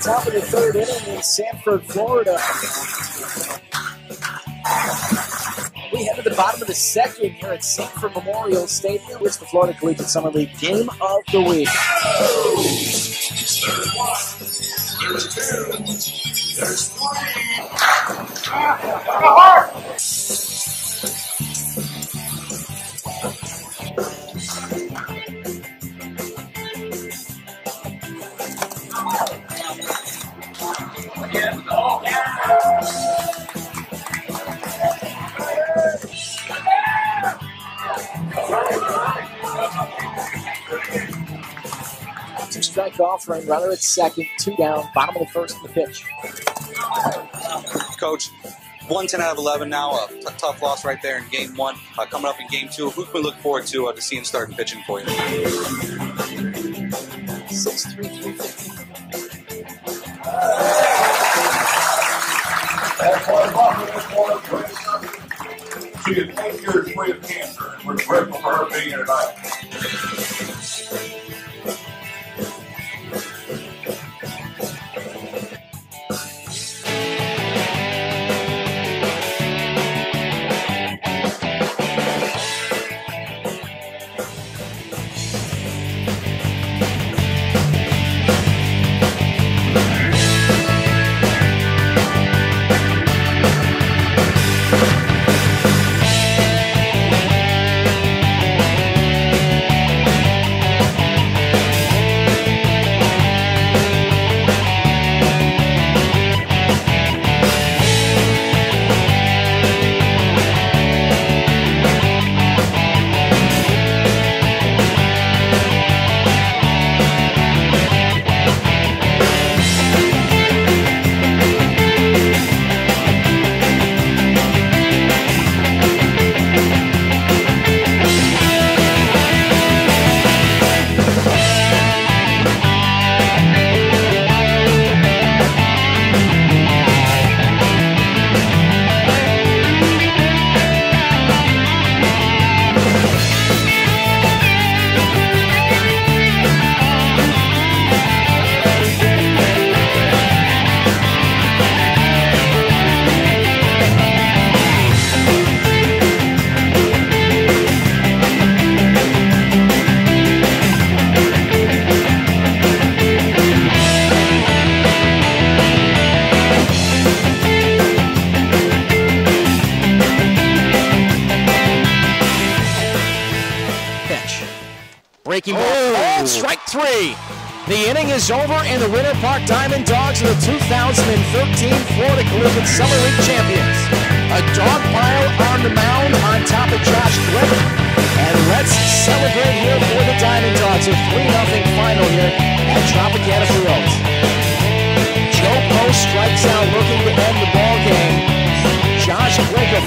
top of the third inning in Sanford, Florida. We head to the bottom of the second here at Sanford Memorial Stadium. It's the Florida Collegiate Summer League Game of the Week. There's strike offering, runner at second, two down, bottom of the first in the pitch. Coach, 110 out of 11 now. A t- tough loss right there in game one. Uh, coming up in game two, who can we look forward to uh, to seeing starting pitching for you? Six three three fifty. That's what I'm that's what I'm She had 10 years free of cancer, and we're grateful for her being here tonight. Breaking oh. ball. Oh, strike three. The inning is over, and the Winter Park Diamond Dogs are the 2013 Florida Collegiate Summer League champions. A dog pile on the mound on top of Josh Glick. And let's celebrate here for the Diamond Dogs. A 3 0 final here at Tropicana Field. Joe Post strikes out looking to end the ball game. Josh Glick a